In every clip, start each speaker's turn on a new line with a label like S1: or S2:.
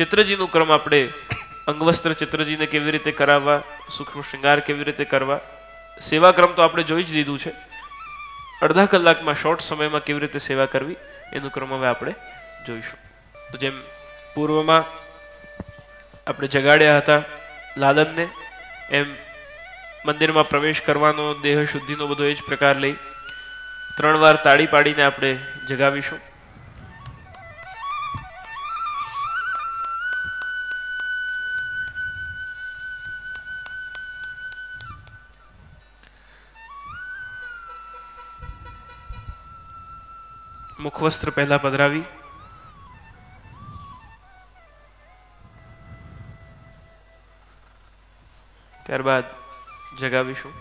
S1: ચિત્રજીનું ક્રમ આપણે અંગવસ્ત્ર ચિત્રજીને કેવી રીતે કરાવવા, સૂક્ષ્મ શૃંગાર કેવી રીતે કરવા, સેવા ક્રમ તો આપણે જોઈ જ લીધું છે. અડધા કલાકમાં શોર્ટ સમયમાં કેવી રીતે સેવા કરવી, એનું ક્રમ હવે આપણે જોઈશું. તો જેમ પૂર્વમાં આપણે જગાડ્યા હતા લાલનને, એમ મંદિરમાં પ્રવેશ કરવાનો, દેહ શુદ્ધિનો બધો એ જ પ્રકાર લઈ ત્રણ વાર તાળી પાડીને આપણે જગાવીશું. મુખવસ્ત્ર પહેલા પધરાવી ત્યારબાદ જગાવીશું.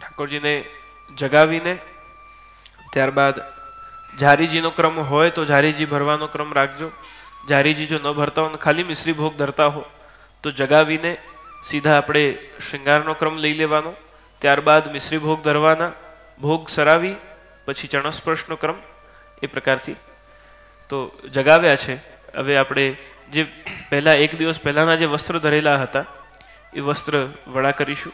S1: ઠાકોરજીને જગાવીને ત્યારબાદ જારીજીનો ક્રમ હોય તો જારીજી ભરવાનો ક્રમ રાખજો. જારીજી જો ન ભરતા હોય ખાલી મિશ્રી ભોગ ધરતા હો, તો જગાવીને સીધા આપણે શૃંગારનો ક્રમ લઈ લેવાનો. ત્યારબાદ મિશ્રી ભોગ ધરવાના, ભોગ સરાવી, પછી ચણસ્પર્શનો ક્રમ એ પ્રકારથી. તો જગાવ્યા છે. હવે આપણે જે પહેલાં એક દિવસ પહેલાંના જે વસ્ત્ર ધરેલા હતા, એ વસ્ત્ર વડા કરીશું.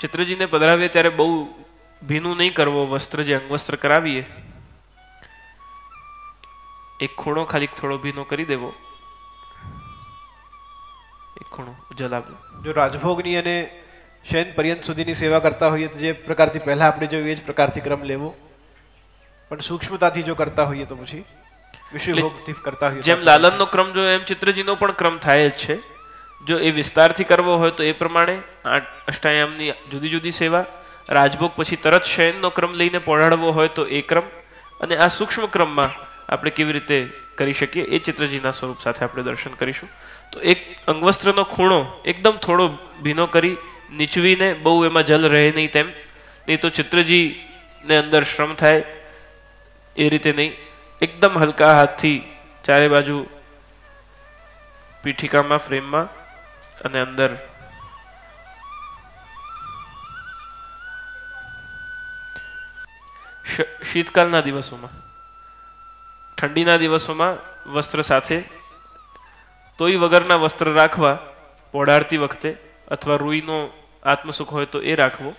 S1: ચિત્રજીને પધરાવીએ ત્યારે બહુ ભીનું નહીં કરવો વસ્ત્ર જે અંગવસ્ત્ર કરાવીએ એક ખૂણો ખાલી થોડો ભીનો કરી દેવો. એક ખૂણો જલ
S2: જો રાજભોગની અને શયન પર્યંત સુધીની સેવા કરતા હોઈએ તો જે પ્રકારથી પહેલા આપણે જોઈએ એ જ પ્રકારથી ક્રમ લેવો. પણ સૂક્ષ્મતાથી જો કરતા હોઈએ તો પછી વિષયભોગથી કરતા હોઈએ
S1: જેમ લાલનનો ક્રમ જો એમ ચિત્રજીનો પણ ક્રમ થાય જ છે. જો એ વિસ્તારથી કરવો હોય તો એ પ્રમાણે આઠ અષ્ટાયામની જુદી જુદી સેવા, રાજભોગ પછી તરત શયનનો ક્રમ લઈને પહોંચાડવો હોય તો એ ક્રમ, અને આ સૂક્ષ્મ ક્રમમાં આપણે કેવી રીતે કરી શકીએ એ ચિત્રજીના સ્વરૂપ સાથે આપણે દર્શન કરીશું. તો એક અંગવસ્ત્રનો ખૂણો એકદમ થોડો ભીનો કરી નીચવીને બહુ એમાં જલ રહે નહીં તેમ, નહીં તો ચિત્રજીને અંદર શ્રમ થાય એ રીતે નહીં. એકદમ હલકા હાથથી ચારે બાજુ પીઠિકામાં, ફ્રેમમાં અને અંદર. શીતકાલના દિવસોમાં, ઠંડીના દિવસોમાં વસ્ત્ર સાથે, તોય વગરના વસ્ત્ર રાખવા પોઢાડતી વખતે અથવા રૂઈનો આત્મસુખ હોય તો એ રાખવો.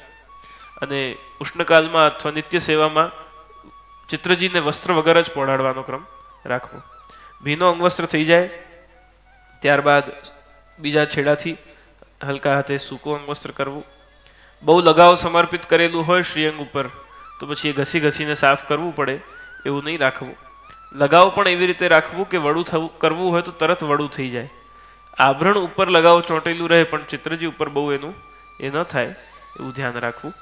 S1: અને ઉષ્ણકાલમાં અથવા નિત્ય સેવામાં ચિત્રજીને વસ્ત્ર વગર જ પોઢાડવાનો ક્રમ રાખવો. ભીનો અંગવસ્ત્ર થઈ જાય, ત્યારબાદ બીજા છેડાથી હલકા હાથે સૂકું અંગવસ્ત્ર કરવું. બહુ લગાવ સમર્પિત કરેલું હોય શ્રીઅંગ ઉપર, તો પછી એ ઘસી ઘસીને સાફ કરવું પડે, એવું નહીં રાખવું. લગાવ પણ એવી રીતે રાખવું કે વડું થવું, કરવું હોય તો તરત વડું થઈ જાય. આભરણ ઉપર લગાવ ચોંટેલું રહે, પણ ચિત્રજી ઉપર બહુ એનું એ ન થાય, એવું ધ્યાન રાખવું.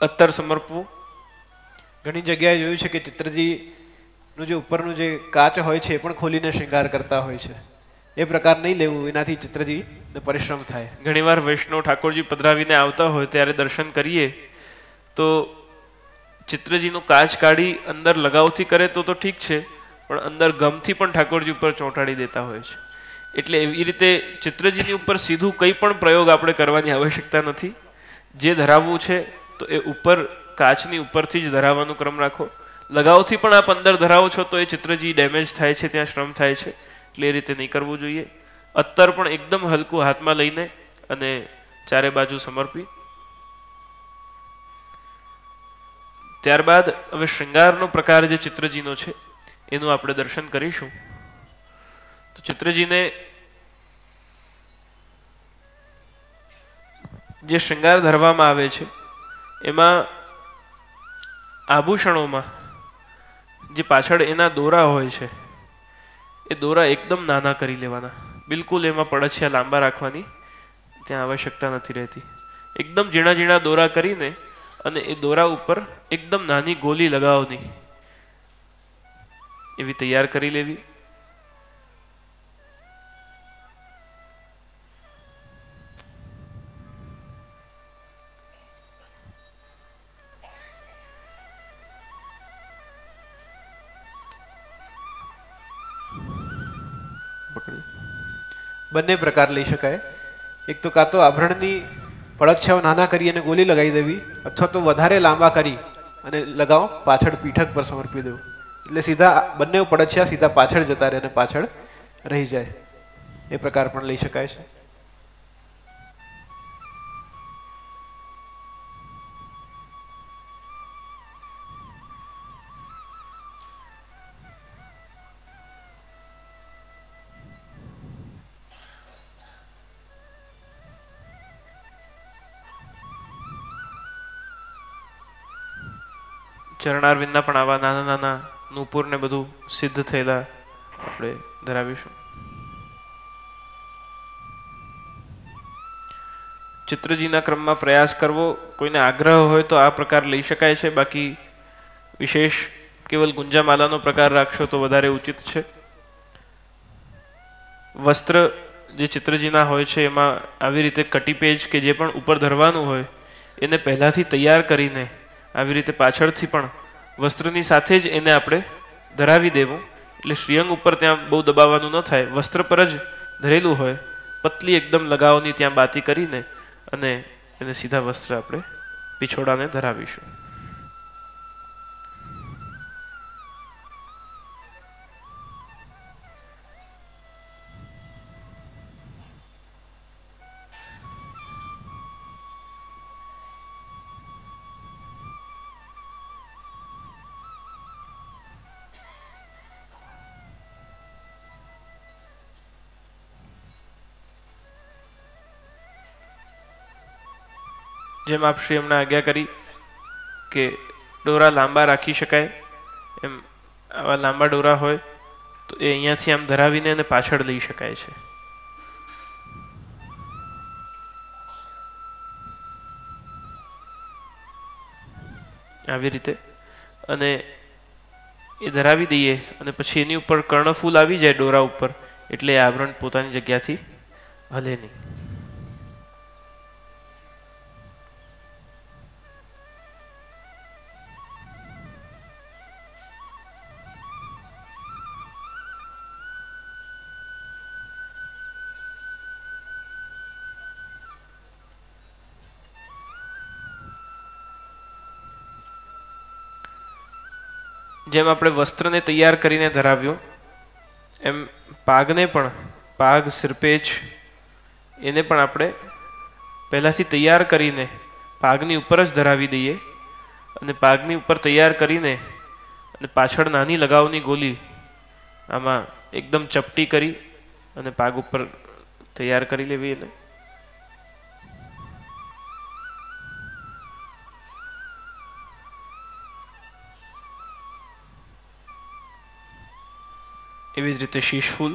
S1: અત્તર સમર્પવું.
S2: ઘણી જગ્યાએ જોયું છે કે ચિત્રજીનું જે ઉપરનું જે કાચ હોય છે, એ પણ ખોલીને શૃંગાર કરતા હોય છે. એ પ્રકાર નહીં લેવું, એનાથી ચિત્રજીને પરિશ્રમ થાય.
S1: ઘણીવાર વૈષ્ણવ ઠાકોરજી પધરાવીને આવતા હોય ત્યારે દર્શન કરીએ, તો ચિત્રજીનું કાચ કાઢી અંદર લગાવથી કરે તો તો ઠીક છે, પણ અંદર ગમથી પણ ઠાકોરજી ઉપર ચોંટાડી દેતા હોય છે. એટલે એવી રીતે ચિત્રજીની ઉપર સીધું કંઈ પણ પ્રયોગ આપણે કરવાની આવશ્યકતા નથી. જે ધરાવવું છે, તો એ ઉપર, કાચની ઉપરથી જ ધરાવવાનો ક્રમ રાખો. લગાવથી પણ આપ અંદર ધરાવો છો તો એ ચિત્રજી ડેમેજ થાય છે, ત્યાં શ્રમ થાય છે. એટલે એ રીતે નહીં કરવું જોઈએ. અત્તર પણ એકદમ હલકું હાથમાં લઈને અને ચારે બાજુ સમર્પી. ત્યારબાદ હવે શૃંગારનો પ્રકાર જે ચિત્રજીનો છે, એનું આપણે દર્શન કરીશું. તો ચિત્રજીને જે શૃંગાર ધરવામાં આવે છે, એમાં આભૂષણોમાં જે પાછળ એના દોરા હોય છે એ દોરા એકદમ નાના કરી લેવાના. બિલકુલ એમાં પડછિયા લાંબા રાખવાની ત્યાં આવશ્યકતા નથી રહેતી. એકદમ ઝીણા ઝીણા દોરા કરીને અને એ દોરા ઉપર એકદમ નાની ગોલી લગાવવાની. એવી તૈયાર કરી લેવી.
S2: બંને પ્રકાર લઈ શકાય. એક તો કાં તો આભરણની પડછાઓ નાના કરી અને ગોલી લગાવી દેવી, અથવા તો વધારે લાંબા કરી અને લગાવો, પાછળ પીઠક પર સમર્પી દેવું. એટલે સીધા બંને પડછિયા સીધા પાછળ જતા રહે અને પાછળ રહી જાય. એ પ્રકાર પણ લઈ શકાય છે.
S1: ચરણારવિંદના પણ આવા નાના નાના નુપુરને બધું સિદ્ધ થયેલા આપણે ધરાવીશું. ચિત્રજીના ક્રમમાં પ્રયાસ કરવો, કોઈને આગ્રહ હોય તો આ પ્રકાર લઈ શકાય છે. બાકી વિશેષ કેવલ ગુંજામાલાનો પ્રકાર રાખશો તો વધારે ઉચિત છે. વસ્ત્ર જે ચિત્રજીના હોય છે, એમાં આવી રીતે કટી પેજ કે જે પણ ઉપર ધરવાનું હોય, એને પહેલાંથી તૈયાર કરીને આવી રીતે પાછળથી પણ વસ્ત્રની સાથે જ એને આપણે ધરાવી દેવું. એટલે શ્રીઅંગ ઉપર ત્યાં બહુ દબાવવાનું ન થાય. વસ્ત્ર પર જ ધરેલું હોય. પતલી એકદમ લગાવની ત્યાં બાતી કરીને અને એને સીધા વસ્ત્ર આપણે પિછોડાને ધરાવીશું. જેમ આપશ્રી એમને આજ્ઞા કરી કે ડોરા લાંબા રાખી શકાય, એમ આવા લાંબા ડોરા હોય, તો એ અહીંયાથી આમ ધરાવીને એને પાછળ લઈ શકાય છે. આવી રીતે અને એ ધરાવી દઈએ અને પછી એની ઉપર કર્ણફૂલ આવી જાય ડોરા ઉપર, એટલે એ આવરણ પોતાની જગ્યાથી હલે નહીં. જેમ આપણે વસ્ત્રને તૈયાર કરીને ધરાવ્યું, એમ પાગને પણ, પાગ, સિરપેચ, એને પણ આપણે પહેલાંથી તૈયાર કરીને પાગની ઉપર જ ધરાવી દઈએ અને પાગની ઉપર તૈયાર કરીને અને પાછળ નાની લગાવની ગોલી આમાં એકદમ ચપટી કરી અને પાગ ઉપર તૈયાર કરી લેવી એને. એવી જ રીતે શીશફૂલ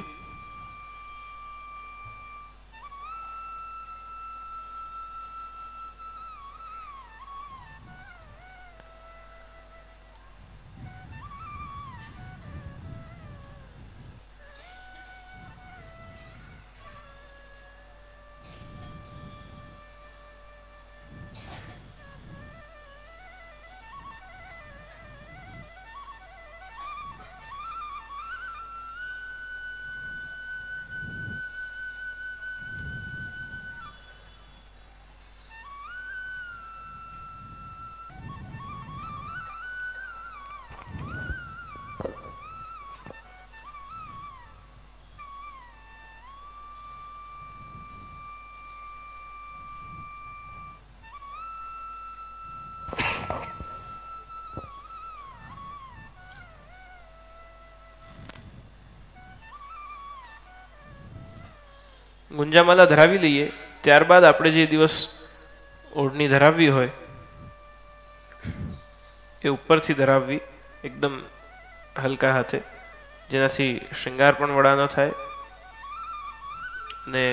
S1: ગુંજામાલા ધરાવી લઈએ, ત્યારબાદ આપણે જે દિવસ ઓઢણી ધરાવવી હોય, એ ઉપરથી ધરાવવી એકદમ હલકા હાથે, જેનાથી શૃંગાર પણ વડા ન થાય, ને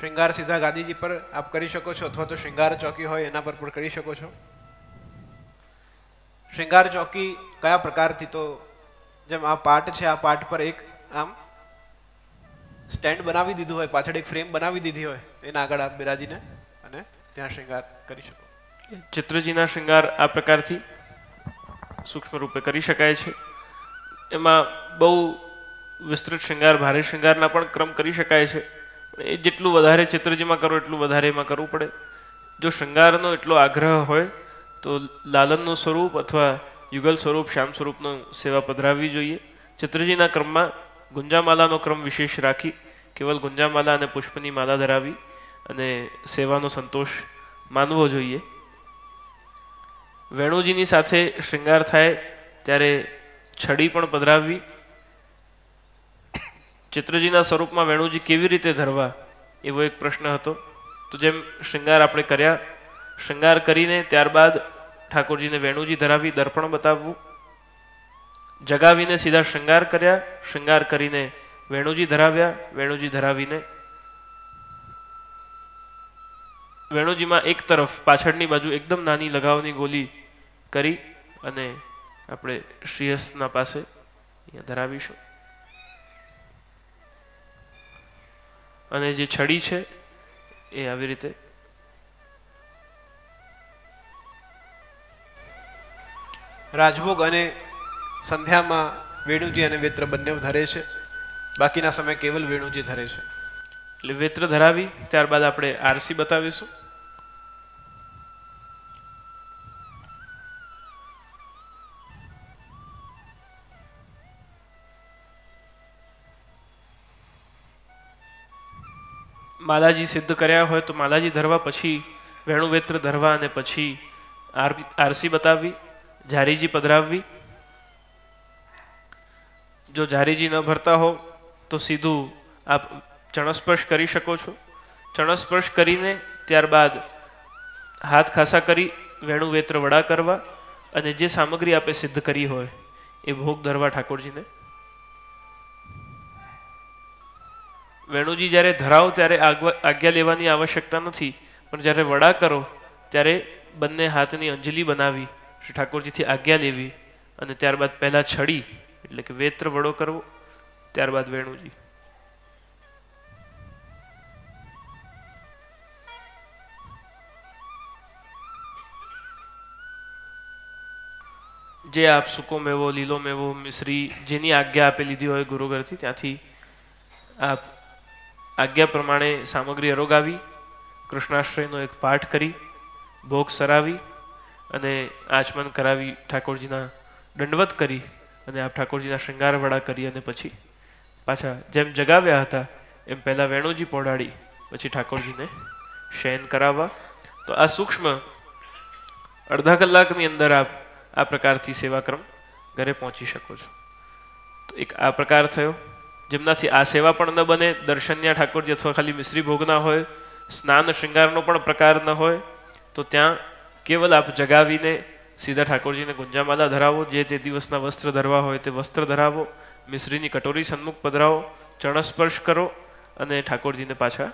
S2: શૃંગાર સીધા ગાદીજી પર આપ કરી શકો છો અથવા તો શ્રૃંગાર ચોકી હોય એના પર પણ કરી શકો છો. શ્રૃંગાર ચોકી કયા પ્રકારથી તો જેમ આ પાટ છે, આ પાટ પર એક આમ સ્ટેન્ડ બનાવી દીધું હોય, પાછળ એક ફ્રેમ બનાવી દીધી હોય એના આગળ આપ બિરાજીને અને ત્યાં શ્રૃંગાર કરી શકો.
S1: ચિત્રજીના શ્રૃંગાર આ પ્રકારથી સૂક્ષ્મ રૂપે કરી શકાય છે. એમાં બહુ વિસ્તૃત શ્રૃંગાર ભારે શ્રૃંગારના પણ ક્રમ કરી શકાય છે. એ જેટલું વધારે ચિત્રજીમાં કરો એટલું વધારે એમાં કરવું પડે. જો શૃંગારનો એટલો આગ્રહ હોય, તો લાલનનું સ્વરૂપ અથવા યુગલ સ્વરૂપ, શ્યામ સ્વરૂપનું સેવા પધરાવવી જોઈએ. ચિત્રજીના ક્રમમાં ગુંજામાલાનો ક્રમ વિશેષ રાખી, કેવલ ગુંજામાલા અને પુષ્પની માલા ધરાવી અને સેવાનો સંતોષ માનવો જોઈએ. વેણુજીની સાથે શૃંગાર થાય, ત્યારે છડી પણ પધરાવવી ચિત્રજીના સ્વરૂપમાં વેણુજી કેવી રીતે ધરવા? એવો એક પ્રશ્ન હતો. તો જેમ શૃંગાર આપણે કર્યા, શૃંગાર કરીને ત્યારબાદ ઠાકોરજીને વેણુજી ધરાવી દર્પણ બતાવવું. જગાવીને સીધા શૃંગાર કર્યા, શૃંગાર કરીને વેણુજી ધરાવ્યા, વેણુજી ધરાવીને વેણુજીમાં એક તરફ પાછળની બાજુ એકદમ નાની લગાવની ગોલી કરી અને આપણે શ્રીહસના પાસે અહીંયા ધરાવીશું. અને જે છડી છે એ આવી રીતે
S2: રાજભોગ અને સંધ્યામાં વેણુજી અને વેત્ર બંને ધરે છે. બાકીના સમય કેવલ વેણુજી ધરે છે.
S1: એટલે વેત્ર ધરાવી ત્યારબાદ આપણે આરસી બતાવીશું. માલાજી સિદ્ધ કર્યા હોય તો માલાજી ધરવા પછી વેણુવેત્ર ધરવા અને પછી આરસી બતાવવી ઝારીજી પધરાવવી. જો ઝારીજી ન ભરતા હો તો સીધું આપ ચણસ્પર્શ કરી શકો છો. ચણસ્પર્શ કરીને ત્યારબાદ હાથ ખાસા કરી વેણુવેત્ર વડા કરવા અને જે સામગ્રી આપે સિદ્ધ કરી હોય એ ભોગ ધરવા ઠાકોરજીને વેણુજી જ્યારે ધરાવો ત્યારે આજ્ઞા લેવાની આવશ્યકતા નથી. પણ જ્યારે વડા કરો, ત્યારે બંને હાથની અંજલિ બનાવી શ્રી ઠાકોરજીથી આજ્ઞા લેવી અને ત્યારબાદ પહેલા છડી, એટલે કે વેત્ર વડો કરવો, ત્યારબાદ વેણુજી. જે આપ સૂકો મેવો, લીલો મેવો, મિશ્રી જેની આજ્ઞા આપે લીધી હોય ગુરુઘરથી, ત્યાંથી આપ આજ્ઞા પ્રમાણે સામગ્રી અરોગાવી, કૃષ્ણાશ્રયનો એક પાઠ કરી, ભોગ સરાવી અને આચમન કરાવી ઠાકોરજીના દંડવત કરી અને આપ ઠાકોરજીના શૃંગારવાળા કરી અને પછી પાછા જેમ જગાવ્યા હતા, એમ પહેલાં વેણુજી પોડાડી પછી ઠાકોરજીને શયન કરાવવા. તો આ સૂક્ષ્મ અડધા કલાકની અંદર આપ આ પ્રકારથી સેવાક્રમ ઘરે પહોંચી શકો છો. તો એક આ પ્રકાર થયો. જેમનાથી આ સેવા પણ ન બને, દર્શન્યા ઠાકોરજી અથવા ખાલી મિશ્રી ભોગના હોય, સ્નાન શૃંગારનો પણ પ્રકાર ન હોય, તો ત્યાં કેવલ આપ જગાવીને સીધા ઠાકોરજીને ગુંજામાલા ધરાવો, જે તે દિવસના વસ્ત્ર ધરવા હોય તે વસ્ત્ર ધરાવો, મિશ્રીની કટોરી સન્મુખ પધરાવો, ચણસ્પર્શ કરો અને ઠાકોરજીને પાછા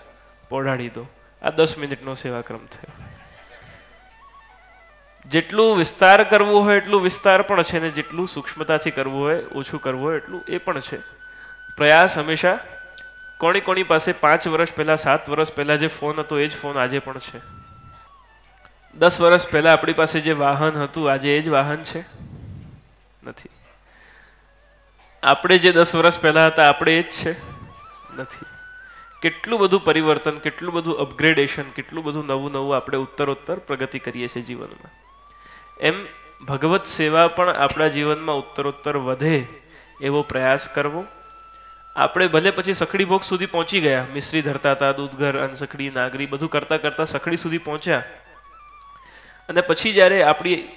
S1: પોઢાડી દો. આ દસ મિનિટનો સેવાક્રમ થયો. જેટલું વિસ્તાર કરવું હોય એટલું વિસ્તાર પણ છે ને જેટલું સૂક્ષ્મતાથી કરવું હોય, ઓછું કરવું હોય એટલું એ પણ છે. પ્રયાસ હંમેશા કોણી કોણી પાસે પાંચ વર્ષ પહેલા, સાત વર્ષ પહેલા જે ફોન હતો, એ જ ફોન આજે પણ છે. દસ વર્ષ પહેલા આપણી પાસે જે વાહન હતું, આજે એ જ વાહન છે? નથી. આપણે જે દસ વર્ષ પહેલા હતા, આપણે એ જ છે? નથી. કેટલું બધું પરિવર્તન, કેટલું બધું અપગ્રેડેશન કેટલું બધું નવું નવું આપણે ઉત્તરોત્તર પ્રગતિ કરીએ છીએ જીવનમાં. એમ ભગવત સેવા પણ આપણા જીવનમાં ઉત્તરોત્તર વધે એવો પ્રયાસ કરવો આપણે ભલે પછી સખડી ભોગ સુધી પહોંચી ગયા. મિશ્રી ધરતા હતા દૂધઘર અનસખડી નાગરી, બધું કરતા કરતા સખડી સુધી પહોંચ્યા. અને પછી જ્યારે આપણી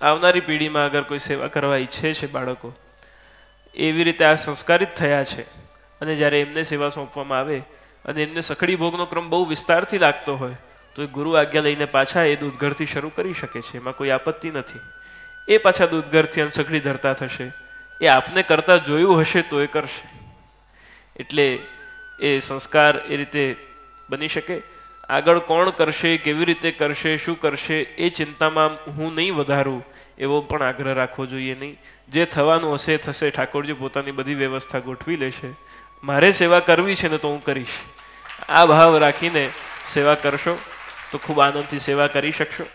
S1: આવનારી પેઢીમાં અગર કોઈ સેવા કરવા ઈચ્છે છે બાળકો, એવી રીતે આ સંસ્કારિત થયા છે. અને જ્યારે એમને સેવા સોંપવામાં આવે અને એમને સખડી ભોગનો ક્રમ બહુ વિસ્તારથી લાગતો હોય, તો એ ગુરુ આજ્ઞા લઈને પાછા એ દૂધઘરથી શરૂ કરી શકે છે. એમાં કોઈ આપત્તિ નથી. એ પાછા દૂધઘરથી અનસખડી ધરતા થશે. એ આપને કરતા જોયું હશે તો એ કરશે. એટલે એ સંસ્કાર એ રીતે બની શકે. આગળ કોણ કરશે, કેવી રીતે કરશે, શું કરશે, એ ચિંતામાં હું નહીં વધારું, એવો પણ આગ્રહ રાખવો જોઈએ નહીં. જે થવાનું હશે, થશે. ઠાકોરજી પોતાની બધી વ્યવસ્થા ગોઠવી લેશે મારે સેવા કરવી છે ને તો હું કરીશ. આ ભાવ રાખીને સેવા કરશો તો ખૂબ આનંદથી સેવા કરી શકશો.